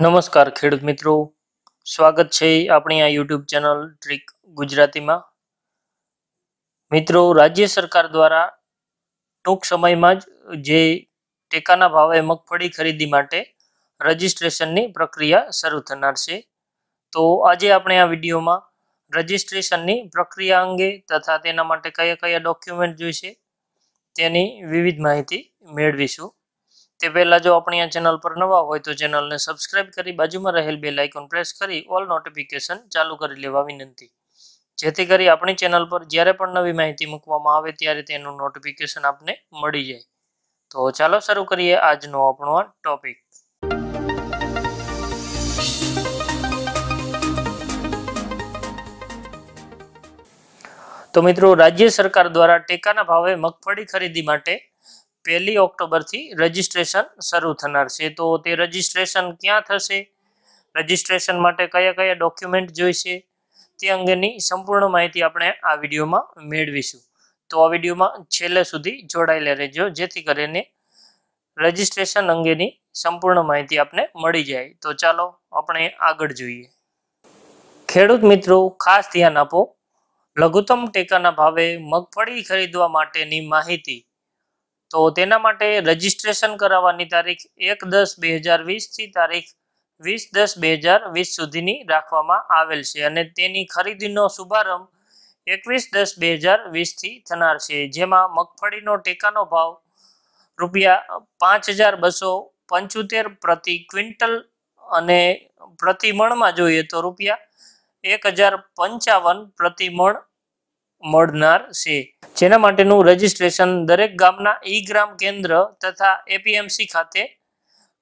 નમસ્કાર ખેડૂત મિત્રો. સ્વાગત છે આપણી આ યુટ્યુબ ચેનલ ટ્રીક ગુજરાતીમાં. મિત્રો, રાજ્ય સરકાર દ્વારા ટૂંક સમયમાં જ જે ટેકાના ભાવે મગફળી ખરીદી માટે રજિસ્ટ્રેશનની પ્રક્રિયા શરૂ થનાર છે. તો આજે આપણે આ વિડીયોમાં રજિસ્ટ્રેશનની પ્રક્રિયા અંગે તથા તેના માટે કયા કયા ડોક્યુમેન્ટ જોઈશે તેની વિવિધ માહિતી મેળવીશું. તે પહેલાં જો આપણી આ ચેનલ પર નવા હોય તો ચેનલને સબસ્ક્રાઇબ કરી બાજુમાં રહેલ બે લાઇકોન પ્રેસ કરી ઓલ નોટિફિકેશન ચાલુ કરી લેવા વિનંતી. જેથી કરી આપણી ચેનલ પર જ્યારે પણ નવી માહિતી મૂકવામાં આવે ત્યારે તેનું નોટિફિકેશન આપને મળી જાય. તો ચાલો શરૂ કરીએ આજનો આપણો આ ટોપિક તો મિત્રો રાજ્ય સરકાર દ્વારા ટેકાના ભાવે મગફળી ખરીદી માટે પહેલી ઓક્ટોબરથી રજિસ્ટ્રેશન શરૂ થનાર છે. તો તે રજિસ્ટ્રેશન ક્યાં થશે? રજિસ્ટ્રેશન માટે કયા કયા ડોક્યુમેન્ટ જોઈશે? તે અંગેની સંપૂર્ણ માહિતી આપણે આ વિડીયોમાં મેળવીશું. તો આ વિડીયોમાં છેલ્લે સુધી જોડાયેલા રહેજો, જેથી કરીને રજિસ્ટ્રેશન અંગેની સંપૂર્ણ માહિતી આપને મળી જાય. તો ચાલો આપણે આગળ જોઈએ. ખેડૂત મિત્રો, ખાસ ધ્યાન આપો. લઘુત્તમ ટેકાના ભાવે મગફળી ખરીદવા માટેની માહિતી. તો તેના માટે રજિસ્ટ્રેશન કરાવવાની તારીખ એક દસ બે હજાર વીસથી તારીખ વીસ દસ બે હજાર વીસ સુધીની રાખવામાં આવેલ છે અને તેની ખરીદીનો શુભારંભ એકવીસ દસ બે હજાર વીસથી થનાર છે. જેમાં મગફળીનો ટેકાનો ભાવ રૂપિયા પાંચ હજાર બસો પંચોતેર પ્રતિ ક્વિન્ટલ અને પ્રતિ મણમાં જોઈએ તો રૂપિયા એક હજાર પંચાવન પ્રતિ મણ મળનાર છે. જેના માટેનું રજીસ્ટ્રેશન દરેક ગામના ઈ ગ્રામ કેન્દ્ર તથા એપીએમસી ખાતે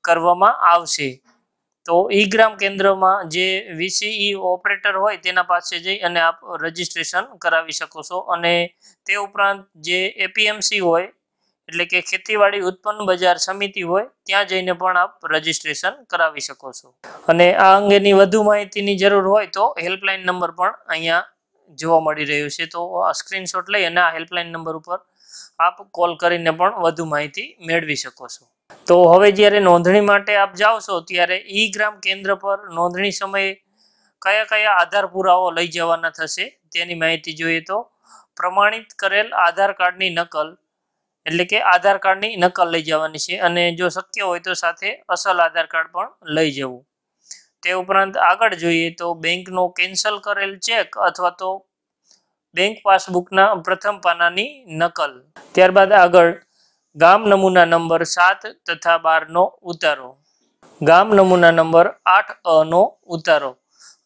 કરવામાં આવશે. તો ઈ ગ્રામ કેન્દ્રમાં જે વીસીઈ ઓપરેટર હોય તેના પાસે જઈ અને આપ રજીસ્ટ્રેશન કરાવી શકો છો. અને તે ઉપરાંત જે એપીએમસી હોય, એટલે કે ખેતીવાડી ઉત્પન્ન બજાર સમિતિ હોય, ત્યાં જઈને પણ આપ રજીસ્ટ્રેશન કરાવી શકો છો. અને આ અંગેની વધુ માહિતીની જરૂર હોય તો હેલ્પલાઇન નંબર પણ અહીંયા જોવા મળી રહ્યું છે. તો આ સ્ક્રીનશોટ લઈ અને આ હેલ્પલાઇન નંબર ઉપર આપ કોલ કરીને પણ વધુ માહિતી મેળવી શકો છો. તો હવે જ્યારે નોંધણી માટે આપ જાઓ છો, ત્યારે ઈ ગ્રામ કેન્દ્ર પર નોંધણી સમયે કયા કયા આધાર પુરાવો લઈ જવાના થશે તેની માહિતી જોઈએ તો પ્રમાણિત કરેલ આધાર કાર્ડની નકલ, એટલે કે આધાર કાર્ડની નકલ લઈ જવાની છે અને જો શક્ય હોય તો સાથે અસલ આધાર કાર્ડ પણ લઈ જવું. તે ઉપરાંત આગળ જોઈએ તો બેંકનો કેન્સલ કરેલ ચેક અથવા તો બેંક પાસબુકના પ્રથમ પાનાની નકલ. ત્યારબાદ આગળ ગામ નમૂના નંબર સાત તથા બારનો ઉતારો. ગામ નમૂના નંબર આઠ અનો ઉતારો.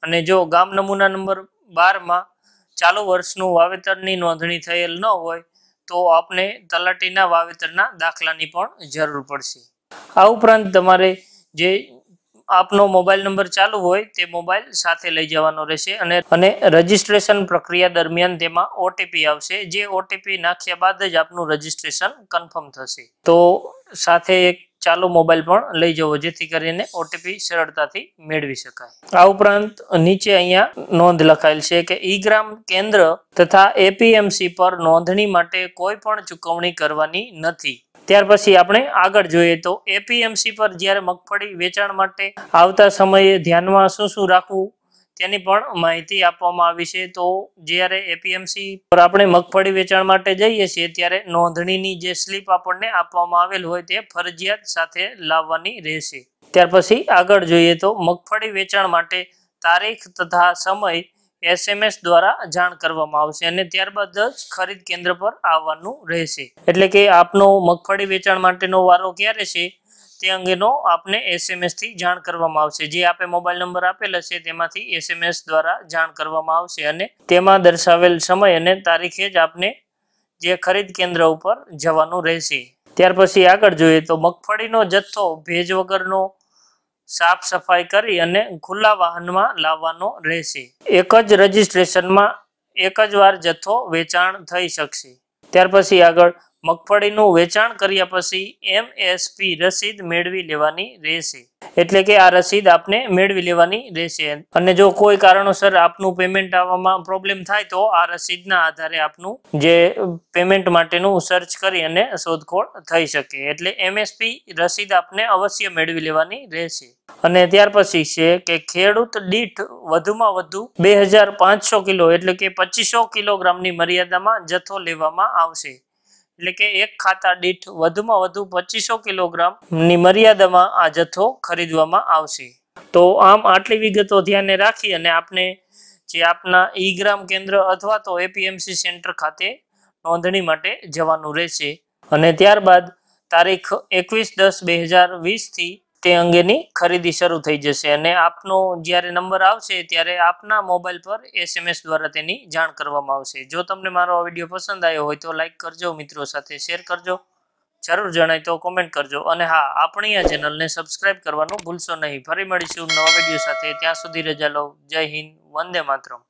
અને જો ગામ નમૂના નંબર બારમાં ચાલુ વર્ષનું વાવેતરની નોંધણી થયેલ ન હોય, તો આપને તલાટીના વાવેતરના દાખલાની પણ જરૂર પડશે. આ ઉપરાંત તમારે જે આપનો મોબાઈલ નંબર ચાલુ હોય તે મોબાઈલ સાથે લઈ જવાનો રહેશે અને અને રજિસ્ટ્રેશન પ્રક્રિયા દરમિયાન તેમાં ઓટીપી આવશે. જે ઓટીપી નાખ્યા બાદ જ આપનું રજિસ્ટ્રેશન કન્ફર્મ થશે. તો સાથે એક ચાલુ મોબાઈલ પણ લઈ જવો, જેથી કરીને ઓટીપી સરળતાથી મેળવી શકાય. આ ઉપરાંત નીચે અહીંયા નોંધ લખાયેલ છે કે ઈ ગ્રામ કેન્દ્ર તથા એપીએમસી પર નોંધણી માટે કોઈ પણ ચૂકવણી કરવાની નથી. ત્યાર પછી આપણે આગળ જોઈએ તો એપીએમસી પર જ્યારે મગફળી વેચાણ માટે આવતા સમયે ધ્યાનમાં શું શું રાખવું તેની પણ માહિતી આપવામાં આવી છે. તો જ્યારે એપીએમસી પર આપણે મગફળી વેચાણ માટે જઈએ છીએ, ત્યારે નોંધણીની જે સ્લીપ આપણને આપવામાં આવેલ હોય તે ફરજિયાત સાથે લાવવાની રહેશે. ત્યાર પછી આગળ જોઈએ તો મગફળી વેચાણ માટે તારીખ તથા સમય એસએમએસ દ્વારા જાણ કરવામાં આવશે અને ત્યારબાદ જ ખરીદ કેન્દ્ર પર આવવાનું રહેશે. એટલે કે આપનો મગફળી વેચાણ માટેનો વારો ક્યારે છે? તે અંગેનો આપને એસએમએસથી જાણ કરવામાં આવશે. જે આપે મોબાઈલ નંબર આપેલ છે, તેમાંથી એસએમએસ દ્વારા જાણ કરવામાં આવશે અને તેમાં દર્શાવેલ સમય અને તારીખે જ આપને જે ખરીદ કેન્દ્ર ઉપર જવાનું રહેશે. ત્યાર પછી આગળ જોઈએ તો મગફળીનો જથ્થો, ભેજ વગરનો સાફ સફાઈ કરી અને ખુલ્લા વાહનમાં લાવવાનો રહેશે. એક જ રજીસ્ટ્રેશનમાં એક જ વાર જથ્થો વેચાણ થઈ શકશે. ત્યાર પછી આગળ મગફળીનું વેચાણ કર્યા પછી એમએસપી રસીદ મેળવી લેવાની રહેશે. એટલે કે આ રસીદ આપને મેળવી લેવાની રહેશે. અને જો કોઈ કારણોસર આપનું પેમેન્ટ આવવામાં પ્રોબ્લેમ થાય તો આ રસીદના આધારે આપનું જે પેમેન્ટ માટેનું સર્ચ કરી અને શોધખોળ થઈ શકે. એટલે એમએસપી રસીદ આપને અવશ્ય મેળવી લેવાની રહેશે. અને ત્યાર પછી છે કે ખેડૂત દીઠ વધુમાં વધુ બે કિલો એટલે કે પચીસો કિલોગ્રામની મર્યાદામાં જથ્થો લેવામાં આવશે. એટલે કે એક ખાતા દીઠ વધુમાં વધુ પચીસો કિલોગ્રામની મર્યાદામાં આ જથ્થો ખરીદવામાં આવશે. તો આમ આટલી વિગતો ધ્યાને રાખી અને આપને જે આપના ઈ ગ્રામ કેન્દ્ર અથવા તો એપીએમસી સેન્ટર ખાતે નોંધણી માટે જવાનું રહેશે. અને ત્યારબાદ તારીખ એકવીસ દસ બે હજાર વીસથી તે અંગેની ખરીદી શરૂ થઈ જશે અને આપનો જ્યારે નંબર આવશે ત્યારે આપના મોબાઈલ પર એસએમએસ દ્વારા તેની જાણ કરવામાં આવશે. જો તમને મારો આ વીડિયો પસંદ આવ્યો હોય તો લાઈક કરજો, મિત્રો સાથે શેર કરજો, જરૂર જણાય તો કોમેન્ટ કરજો. અને હા, આપણી આ ચેનલને સબસ્ક્રાઇબ કરવાનું ભૂલશો નહીં. ફરી મળીશું નવા વીડિયો સાથે. ત્યાં સુધી રજા લો. જય હિન્દ. વંદે માતરમ.